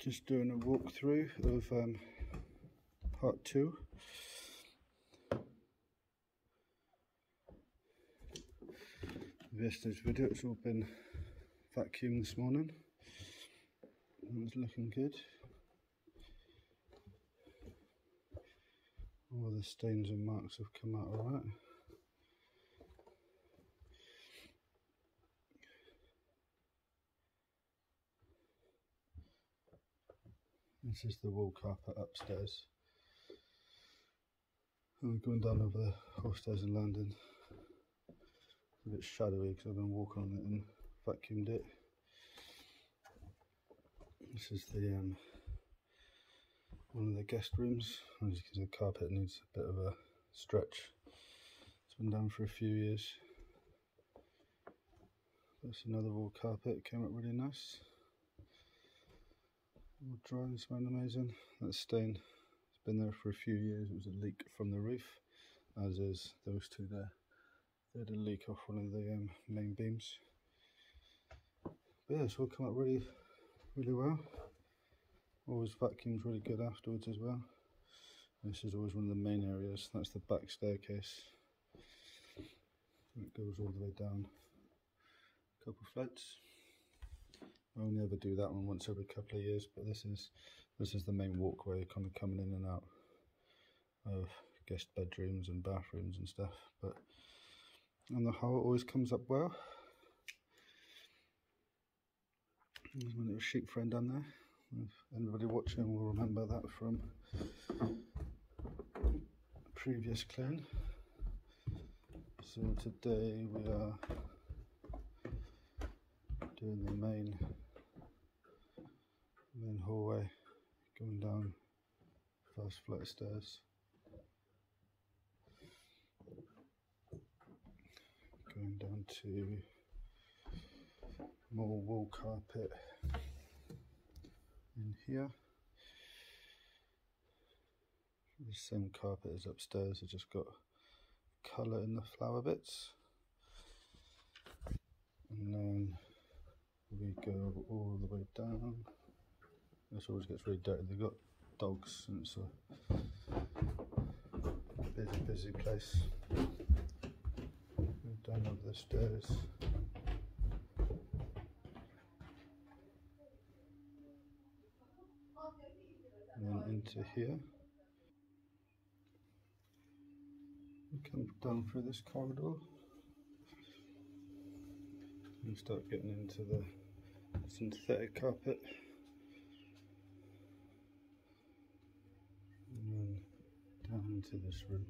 just doing a walkthrough of um, part two. Yesterday's video, it's all been vacuumed this morning. It's looking good. All the stains and marks have come out alright. This is the wool carpet upstairs. We're going down over the whole stairs and landing. It's a bit shadowy because I've been walking on it and vacuumed it. This is the um, one of the guest rooms. As you can see, the carpet needs a bit of a stretch. It's been down for a few years. That's another wool carpet. Came up really nice dry and smelling amazing. That stain, it's been there for a few years. It was a leak from the roof, as is those two there. They had a leak off one of the um, main beams. But yeah, it's all come up really, really well. Always vacuums really good afterwards as well. This is always one of the main areas. That's the back staircase. It goes all the way down a couple of flights. I only ever do that one once every couple of years, but this is this is the main walkway, kind of coming in and out of guest bedrooms and bathrooms and stuff. But on the whole, it always comes up well. There's my little sheep friend down there. If anybody watching will remember that from previous clean. So today we are doing the main main hallway going down first flight of stairs. Going down to more wool carpet in here. The same carpet as upstairs it's just got colour in the flower bits. And then we go all the way down. This always gets really dirty. They've got dogs and it's a busy, busy place. Over the stairs. And then into here. We come down through this corridor and start getting into the synthetic carpet and then down into this room